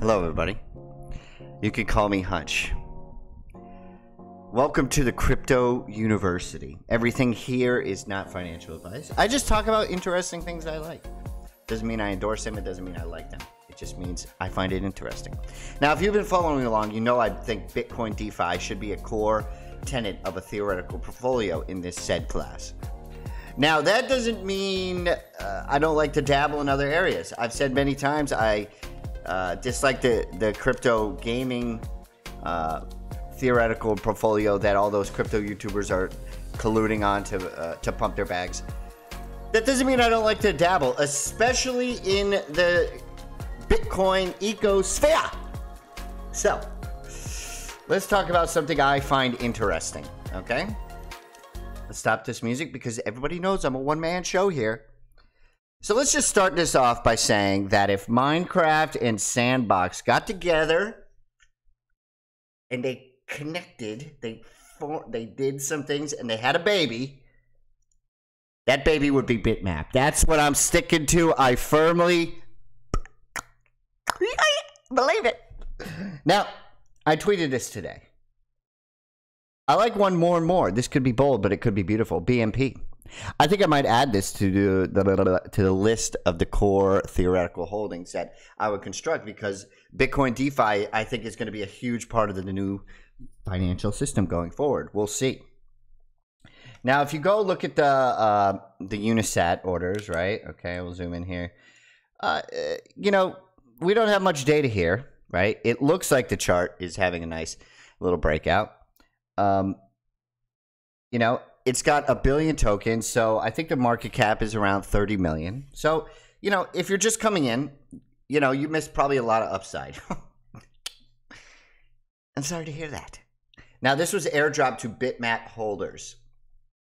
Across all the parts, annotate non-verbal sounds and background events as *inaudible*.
Hello, everybody. You can call me Hunch. Welcome to the Crypto University. Everything here is not financial advice. I just talk about interesting things I like. Doesn't mean I endorse them, it doesn't mean I like them. It just means I find it interesting. Now, if you've been following along, you know I think Bitcoin DeFi should be a core tenet of a theoretical portfolio in this said class. Now, that doesn't mean uh, I don't like to dabble in other areas. I've said many times I uh, dislike the, the crypto gaming uh, theoretical portfolio that all those crypto YouTubers are colluding on to, uh, to pump their bags. That doesn't mean I don't like to dabble, especially in the Bitcoin ecosphere. So, let's talk about something I find interesting, okay? Let's stop this music because everybody knows I'm a one man show here. So let's just start this off by saying that if Minecraft and Sandbox got together and they connected, they for, they did some things and they had a baby, that baby would be Bitmap. That's what I'm sticking to. I firmly believe it. Now, I tweeted this today. I like one more and more. This could be bold, but it could be beautiful. BMP. I think I might add this to the, to the list of the core theoretical holdings that I would construct because Bitcoin DeFi I think is going to be a huge part of the new financial system going forward. We'll see. Now, if you go look at the uh, the Unisat orders, right? Okay, we'll zoom in here. Uh, you know, we don't have much data here, right? It looks like the chart is having a nice little breakout. Um, you know, it's got a billion tokens, so I think the market cap is around 30 million. So, you know, if you're just coming in, you know, you missed probably a lot of upside. *laughs* I'm sorry to hear that. Now, this was airdrop to Bitmap holders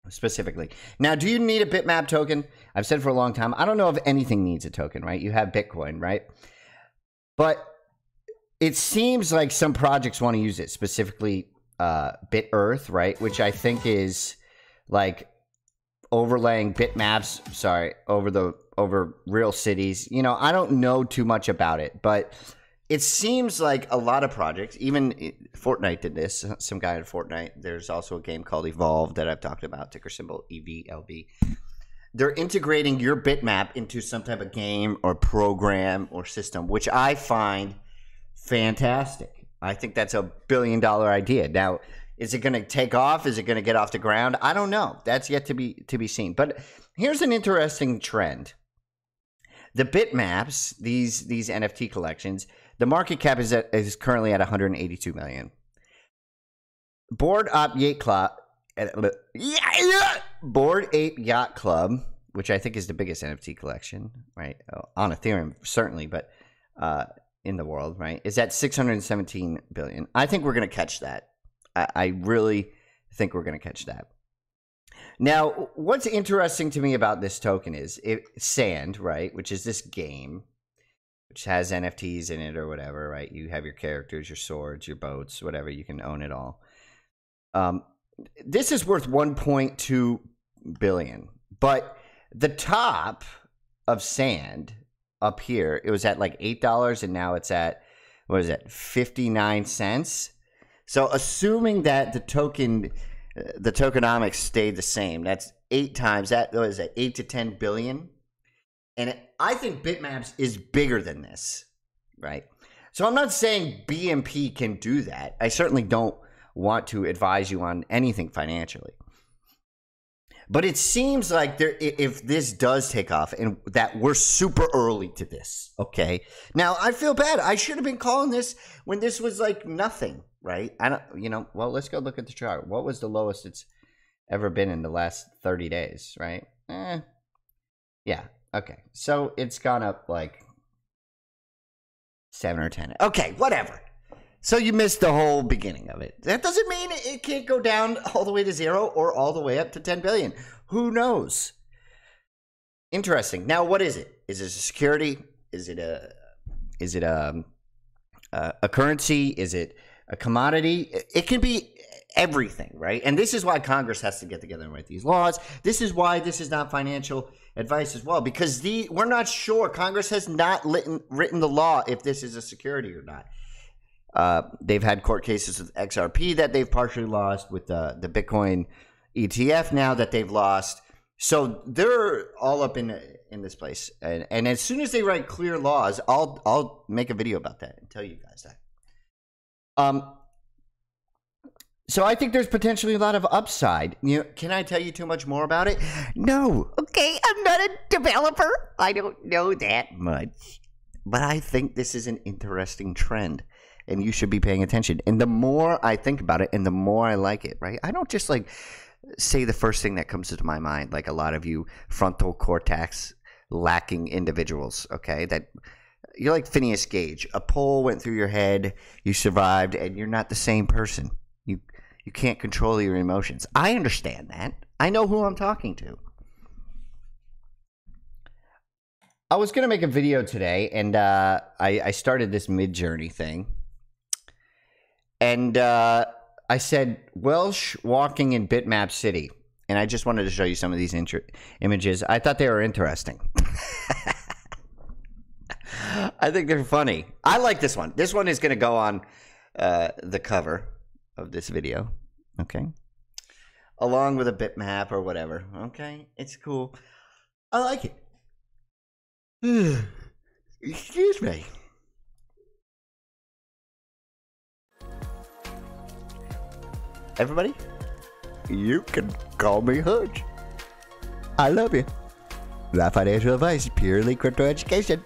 specifically. Now, do you need a Bitmap token? I've said for a long time, I don't know if anything needs a token, right? You have Bitcoin, right? But it seems like some projects want to use it, specifically uh, Bit Earth, right? Which I think is like overlaying bitmaps, sorry, over the over real cities. You know, I don't know too much about it, but it seems like a lot of projects, even eh, Fortnite did this. Some guy in Fortnite. There's also a game called Evolve that I've talked about, ticker symbol EVLV. They're integrating your bitmap into some type of game or program or system, which I find fantastic. I think that's a billion dollar idea. Now, is it going to take off? Is it going to get off the ground? I don't know. That's yet to be to be seen. But here's an interesting trend. The bitmaps, these these NFT collections, the market cap is at, is currently at 182 million. Bored Ape Yacht Club, Bored Ape Yacht Club, which I think is the biggest NFT collection, right? Oh, on Ethereum, certainly, but uh, in the world, right, is at 617 billion. I think we're going to catch that. I, I really think we're going to catch that. Now, what's interesting to me about this token is it, Sand, right, which is this game, which has NFTs in it or whatever, right? You have your characters, your swords, your boats, whatever. You can own it all. Um, this is worth 1.2 billion, but the top of Sand up here, it was at like eight dollars, and now it's at what is it, 59 cents. So assuming that the token, uh, the tokenomics stayed the same, that's eight times that was it, eight to ten billion, and it, I think Bitmaps is bigger than this, right? So I'm not saying BMP can do that. I certainly don't want to advise you on anything financially. But it seems like there, if this does take off, and that we're super early to this. Okay, now I feel bad. I should have been calling this when this was like nothing right? I don't, you know, well, let's go look at the chart. What was the lowest it's ever been in the last 30 days, right? Eh, yeah, okay. So it's gone up like seven or 10. Okay, whatever. So you missed the whole beginning of it. That doesn't mean it can't go down all the way to zero or all the way up to 10 billion. Who knows? Interesting. Now, what is it? Is it a security? Is it a, is it a, a, a currency? Is it a commodity. It can be everything, right? And this is why Congress has to get together and write these laws. This is why this is not financial advice as well, because the we're not sure. Congress has not written, written the law if this is a security or not. Uh, they've had court cases with XRP that they've partially lost, with the the Bitcoin ETF now that they've lost. So they're all up in in this place, and, and as soon as they write clear laws, I'll I'll make a video about that and tell you guys that. Um, so I think there's potentially a lot of upside. You know, can I tell you too much more about it? No. Okay, I'm not a developer. I don't know that much. But I think this is an interesting trend and you should be paying attention. And the more I think about it and the more I like it, right? I don't just like say the first thing that comes to my mind like a lot of you frontal cortex lacking individuals, okay? That you're like Phineas Gage. A pole went through your head, you survived and you're not the same person. You you can't control your emotions. I understand that. I know who I'm talking to. I was gonna make a video today, and uh, I, I started this Midjourney thing, and uh, I said Welsh walking in Bitmap City, and I just wanted to show you some of these images. I thought they were interesting. *laughs* I think they're funny. I like this one. This one is going to go on uh, the cover of this video. Okay. Along with a bitmap or whatever. Okay. It's cool. I like it. *sighs* Excuse me. Everybody, you can call me Hunch. I love you. That financial advice, purely crypto education.